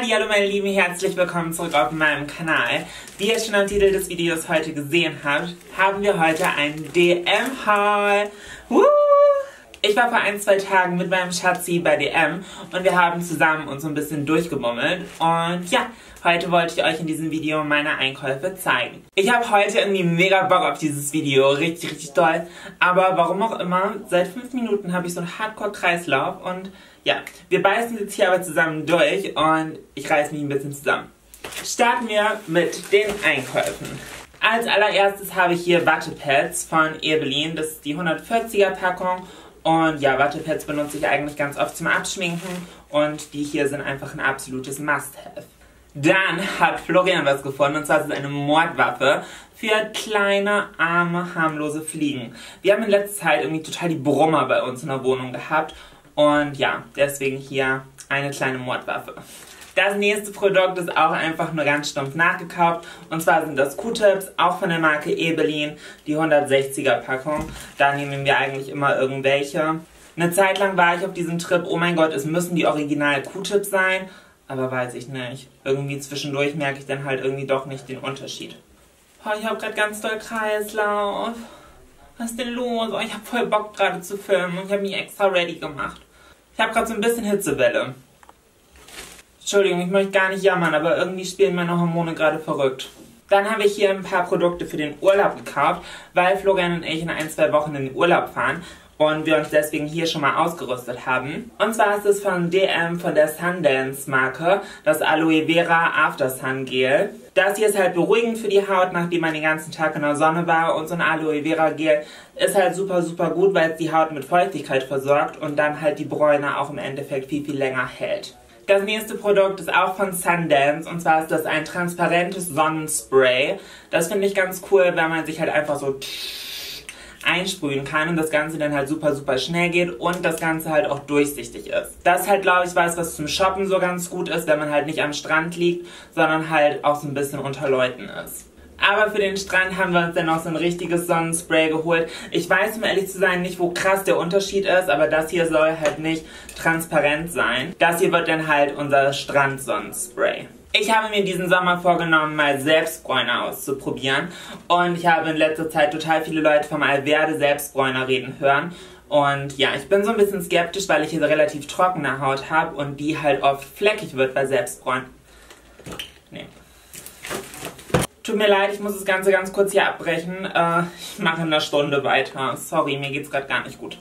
Hallo meine Lieben, herzlich willkommen zurück auf meinem Kanal. Wie ihr schon am Titel des Videos heute gesehen habt, haben wir heute einen DM-Haul. Ich war vor ein, zwei Tagen mit meinem Schatzi bei DM und wir haben zusammen uns so ein bisschen durchgebummelt. Und ja, heute wollte ich euch in diesem Video meine Einkäufe zeigen. Ich habe heute irgendwie mega Bock auf dieses Video, richtig, richtig toll. Aber warum auch immer, seit fünf Minuten habe ich so einen Hardcore-Kreislauf und ja, wir beißen jetzt hier aber zusammen durch und ich reiß mich ein bisschen zusammen. Starten wir mit den Einkäufen. Als allererstes habe ich hier Wattepads von Evelyn. Das ist die 140er Packung und ja, Wattepads benutze ich eigentlich ganz oft zum Abschminken und die hier sind einfach ein absolutes Must-Have. Dann hat Florian was gefunden und zwar ist es eine Mordwaffe für kleine, arme, harmlose Fliegen. Wir haben in letzter Zeit irgendwie total die Brummer bei uns in der Wohnung gehabt und ja, deswegen hier eine kleine Mordwaffe. Das nächste Produkt ist auch einfach nur ganz stumpf nachgekauft. Und zwar sind das Q-Tips, auch von der Marke Ebelin, die 160er Packung. Da nehmen wir eigentlich immer irgendwelche. Eine Zeit lang war ich auf diesem Trip, oh mein Gott, es müssen die Original Q-Tips sein. Aber weiß ich nicht. Irgendwie zwischendurch merke ich dann halt irgendwie doch nicht den Unterschied. Oh, ich habe gerade ganz doll Kreislauf. Was ist denn los? Oh, ich habe voll Bock gerade zu filmen ich habe mich extra ready gemacht. Ich habe gerade so ein bisschen Hitzewelle. Entschuldigung, ich möchte gar nicht jammern, aber irgendwie spielen meine Hormone gerade verrückt. Dann habe ich hier ein paar Produkte für den Urlaub gekauft, weil Florian und ich in ein, zwei Wochen in den Urlaub fahren und wir uns deswegen hier schon mal ausgerüstet haben. Und zwar ist es von DM von der Sundance Marke, das Aloe Vera After Sun Gel. Das hier ist halt beruhigend für die Haut, nachdem man den ganzen Tag in der Sonne war und so ein Aloe Vera Gel ist halt super, super gut, weil es die Haut mit Feuchtigkeit versorgt und dann halt die Bräune auch im Endeffekt viel, viel länger hält. Das nächste Produkt ist auch von Sundance und zwar ist das ein transparentes Sonnenspray. Das finde ich ganz cool, wenn man sich halt einfach so einsprühen kann und das Ganze dann halt super, super schnell geht und das Ganze halt auch durchsichtig ist. Das halt, glaube ich, was, was zum Shoppen so ganz gut ist, wenn man halt nicht am Strand liegt, sondern halt auch so ein bisschen unter Leuten ist. Aber für den Strand haben wir uns dann noch so ein richtiges Sonnenspray geholt. Ich weiß, um ehrlich zu sein, nicht, wo krass der Unterschied ist, aber das hier soll halt nicht transparent sein. Das hier wird dann halt unser Strand-Sonnenspray. Ich habe mir diesen Sommer vorgenommen, mal Selbstbräuner auszuprobieren. Und ich habe in letzter Zeit total viele Leute vom Alverde Selbstbräuner reden hören. Und ja, ich bin so ein bisschen skeptisch, weil ich hier relativ trockene Haut habe und die halt oft fleckig wird bei Selbstbräunen. Nee. Tut mir leid, ich muss das Ganze ganz kurz hier abbrechen. Äh, ich mache in einer Stunde weiter. Sorry, mir geht's gerade gar nicht gut.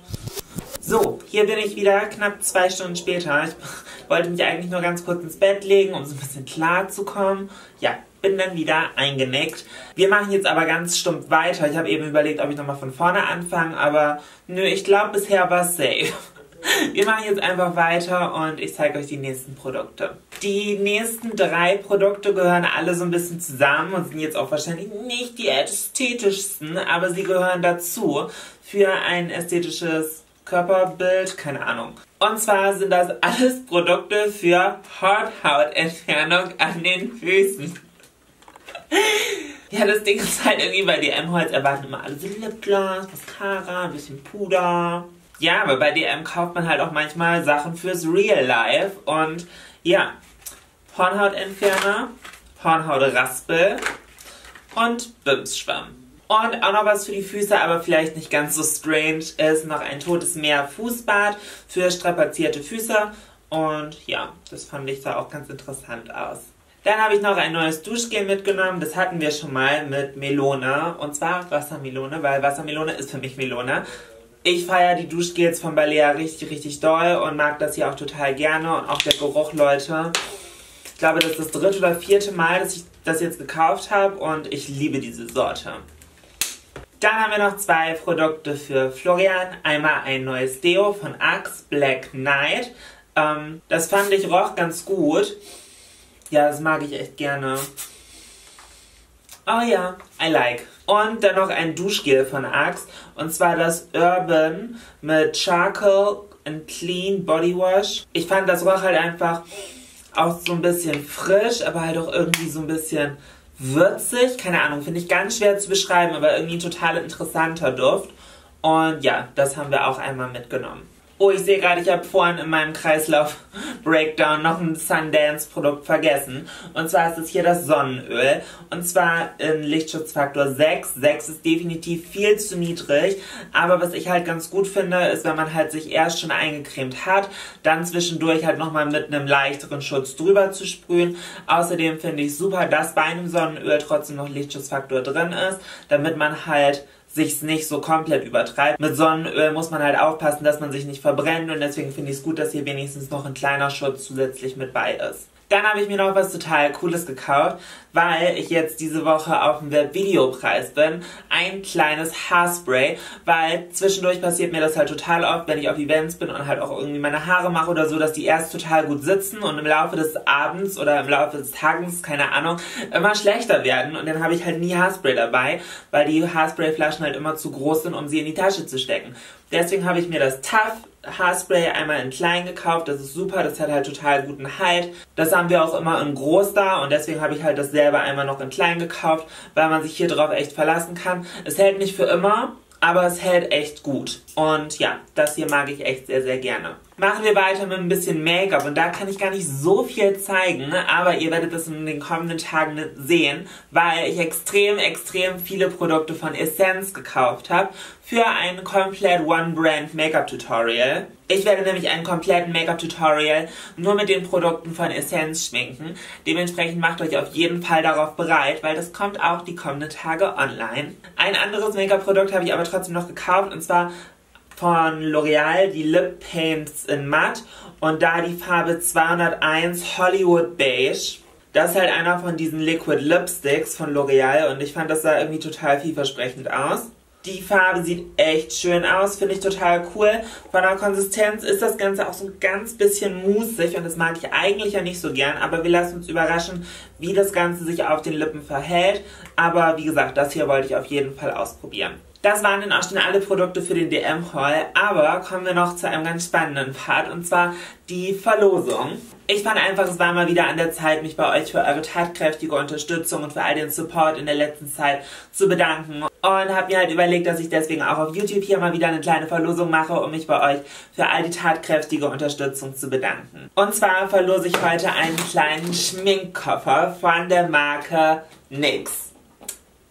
So, hier bin ich wieder, knapp zwei Stunden später. Ich wollte mich eigentlich nur ganz kurz ins Bett legen, um so ein bisschen klar zu kommen. Ja, bin dann wieder eingenickt. Wir machen jetzt aber ganz stumpf weiter. Ich habe eben überlegt, ob ich nochmal von vorne anfange, aber nö, ich glaube, bisher war es safe. Wir machen jetzt einfach weiter und ich zeige euch die nächsten Produkte. Die nächsten drei Produkte gehören alle so ein bisschen zusammen und sind jetzt auch wahrscheinlich nicht die ästhetischsten, aber sie gehören dazu für ein ästhetisches Körperbild, keine Ahnung. Und zwar sind das alles Produkte für Horthautentfernung an den Füßen. Ja, das Ding ist halt irgendwie bei DM Holz erwarten immer alles Lipgloss, Mascara, ein bisschen Puder. Ja, aber bei DM kauft man halt auch manchmal Sachen fürs Real Life. Und ja, Hornhautentferner, Hornhautraspel und Bimsschwamm. Und auch noch was für die Füße, aber vielleicht nicht ganz so strange, ist noch ein totes Meer Fußbad für strapazierte Füße. Und ja, das fand ich da auch ganz interessant aus. Dann habe ich noch ein neues Duschgel mitgenommen. Das hatten wir schon mal mit Melone. Und zwar Wassermelone, weil Wassermelone ist für mich Melone. Ich feiere die Duschgels von Balea richtig, richtig doll und mag das hier auch total gerne. Und auch der Geruch, Leute. Ich glaube, das ist das dritte oder vierte Mal, dass ich das jetzt gekauft habe und ich liebe diese Sorte. Dann haben wir noch zwei Produkte für Florian. Einmal ein neues Deo von Axe Black Knight. Ähm, das fand ich roch ganz gut. Ja, das mag ich echt gerne. Oh ja, I like. Und dann noch ein Duschgel von Axe. Und zwar das Urban mit Charcoal and Clean Body Wash. Ich fand das roch halt einfach auch so ein bisschen frisch, aber halt auch irgendwie so ein bisschen würzig. Keine Ahnung, finde ich ganz schwer zu beschreiben, aber irgendwie total interessanter Duft. Und ja, das haben wir auch einmal mitgenommen. Oh, ich sehe gerade, ich habe vorhin in meinem Kreislauf Breakdown noch ein Sundance-Produkt vergessen. Und zwar ist es hier das Sonnenöl. Und zwar in Lichtschutzfaktor 6. 6 ist definitiv viel zu niedrig. Aber was ich halt ganz gut finde, ist, wenn man halt sich erst schon eingecremt hat, dann zwischendurch halt nochmal mit einem leichteren Schutz drüber zu sprühen. Außerdem finde ich super, dass bei einem Sonnenöl trotzdem noch Lichtschutzfaktor drin ist, damit man halt sich's nicht so komplett übertreibt. Mit Sonnenöl muss man halt aufpassen, dass man sich nicht verbrennt und deswegen finde ich es gut, dass hier wenigstens noch ein kleiner Schutz zusätzlich mit bei ist. Dann habe ich mir noch was total Cooles gekauft, weil ich jetzt diese Woche auf dem Webvideopreis bin. Ein kleines Haarspray, weil zwischendurch passiert mir das halt total oft, wenn ich auf Events bin und halt auch irgendwie meine Haare mache oder so, dass die erst total gut sitzen und im Laufe des Abends oder im Laufe des Tages, keine Ahnung, immer schlechter werden. Und dann habe ich halt nie Haarspray dabei, weil die Haarsprayflaschen halt immer zu groß sind, um sie in die Tasche zu stecken. Deswegen habe ich mir das Tough Haarspray einmal in klein gekauft. Das ist super, das hat halt total guten Halt. Das haben wir auch immer in groß da und deswegen habe ich halt das selber einmal noch in klein gekauft, weil man sich hier drauf echt verlassen kann. Es hält nicht für immer, aber es hält echt gut. Und ja, das hier mag ich echt sehr, sehr gerne. Machen wir weiter mit ein bisschen Make-up und da kann ich gar nicht so viel zeigen, aber ihr werdet das in den kommenden Tagen sehen, weil ich extrem, extrem viele Produkte von Essence gekauft habe für ein komplett One-Brand Make-up-Tutorial. Ich werde nämlich einen kompletten Make-up-Tutorial nur mit den Produkten von Essence schminken. Dementsprechend macht euch auf jeden Fall darauf bereit, weil das kommt auch die kommenden Tage online. Ein anderes Make-up-Produkt habe ich aber trotzdem noch gekauft und zwar von L'Oreal die Lip Paints in Matt und da die Farbe 201 Hollywood Beige. Das ist halt einer von diesen Liquid Lipsticks von L'Oreal und ich fand das sah irgendwie total vielversprechend aus. Die Farbe sieht echt schön aus, finde ich total cool. Von der Konsistenz ist das Ganze auch so ein ganz bisschen musig und das mag ich eigentlich ja nicht so gern, aber wir lassen uns überraschen, wie das Ganze sich auf den Lippen verhält. Aber wie gesagt, das hier wollte ich auf jeden Fall ausprobieren. Das waren dann auch schon alle Produkte für den DM-Haul, aber kommen wir noch zu einem ganz spannenden Part und zwar die Verlosung. Ich fand einfach, es war mal wieder an der Zeit, mich bei euch für eure tatkräftige Unterstützung und für all den Support in der letzten Zeit zu bedanken. Und habe mir halt überlegt, dass ich deswegen auch auf YouTube hier mal wieder eine kleine Verlosung mache, um mich bei euch für all die tatkräftige Unterstützung zu bedanken. Und zwar verlose ich heute einen kleinen Schminkkoffer von der Marke NYX.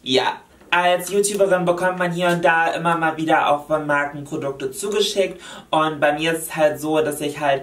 Ja, als YouTuberin bekommt man hier und da immer mal wieder auch von Marken Produkte zugeschickt und bei mir ist es halt so, dass ich halt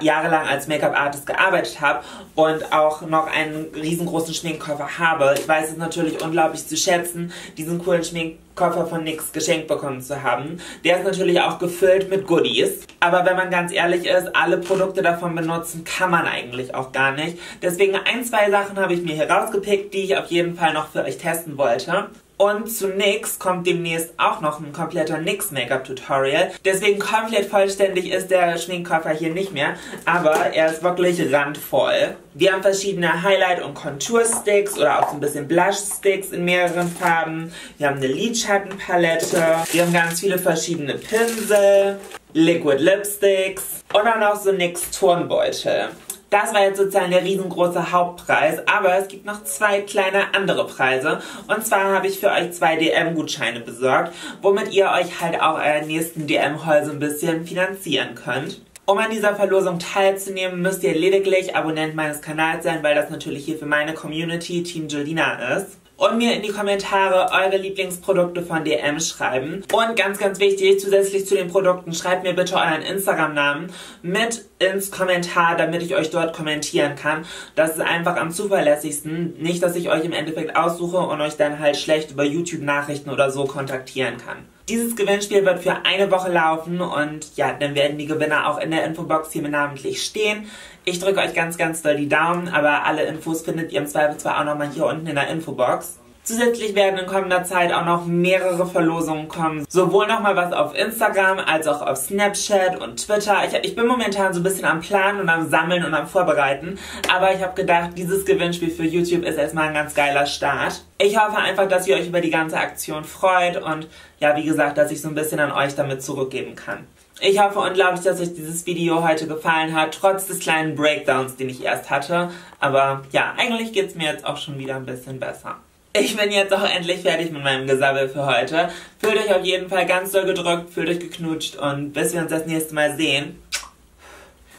jahrelang als Make-up-Artist gearbeitet habe und auch noch einen riesengroßen Schminkkoffer habe. Ich weiß es natürlich unglaublich zu schätzen, diesen coolen Schminkkoffer von NYX geschenkt bekommen zu haben. Der ist natürlich auch gefüllt mit Goodies. Aber wenn man ganz ehrlich ist, alle Produkte davon benutzen kann man eigentlich auch gar nicht. Deswegen ein, zwei Sachen habe ich mir hier rausgepickt, die ich auf jeden Fall noch für euch testen wollte. Und zu NYX kommt demnächst auch noch ein kompletter NYX Make-up Tutorial. Deswegen komplett vollständig ist der Schminkkoffer hier nicht mehr, aber er ist wirklich randvoll. Wir haben verschiedene Highlight- und Contour-Sticks oder auch so ein bisschen Blush-Sticks in mehreren Farben. Wir haben eine Lidschattenpalette. Wir haben ganz viele verschiedene Pinsel, Liquid Lipsticks und auch noch so NYX Turnbeutel. Das war jetzt sozusagen der riesengroße Hauptpreis, aber es gibt noch zwei kleine andere Preise. Und zwar habe ich für euch zwei DM-Gutscheine besorgt, womit ihr euch halt auch euren nächsten DM-Haul so ein bisschen finanzieren könnt. Um an dieser Verlosung teilzunehmen, müsst ihr lediglich Abonnent meines Kanals sein, weil das natürlich hier für meine Community Team Jordina ist und mir in die Kommentare eure Lieblingsprodukte von DM schreiben. Und ganz, ganz wichtig, zusätzlich zu den Produkten, schreibt mir bitte euren Instagram-Namen mit ins Kommentar, damit ich euch dort kommentieren kann. Das ist einfach am zuverlässigsten. Nicht, dass ich euch im Endeffekt aussuche und euch dann halt schlecht über YouTube-Nachrichten oder so kontaktieren kann. Dieses Gewinnspiel wird für eine Woche laufen und ja, dann werden die Gewinner auch in der Infobox hier namentlich stehen. Ich drücke euch ganz, ganz doll die Daumen, aber alle Infos findet ihr im Zweifel zwar auch nochmal hier unten in der Infobox. Zusätzlich werden in kommender Zeit auch noch mehrere Verlosungen kommen. Sowohl nochmal was auf Instagram als auch auf Snapchat und Twitter. Ich, ich, bin momentan so ein bisschen am Planen und am Sammeln und am Vorbereiten. Aber ich habe gedacht, dieses Gewinnspiel für YouTube ist erstmal ein ganz geiler Start. Ich hoffe einfach, dass ihr euch über die ganze Aktion freut und ja, wie gesagt, dass ich so ein bisschen an euch damit zurückgeben kann. Ich hoffe unglaublich, dass euch dieses Video heute gefallen hat, trotz des kleinen Breakdowns, den ich erst hatte. Aber ja, eigentlich geht's mir jetzt auch schon wieder ein bisschen besser. Ich bin jetzt auch endlich fertig mit meinem Gesabbel für heute. Fühlt euch auf jeden Fall ganz doll gedrückt, fühlt euch geknutscht und bis wir uns das nächste Mal sehen.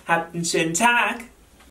Habt einen schönen Tag.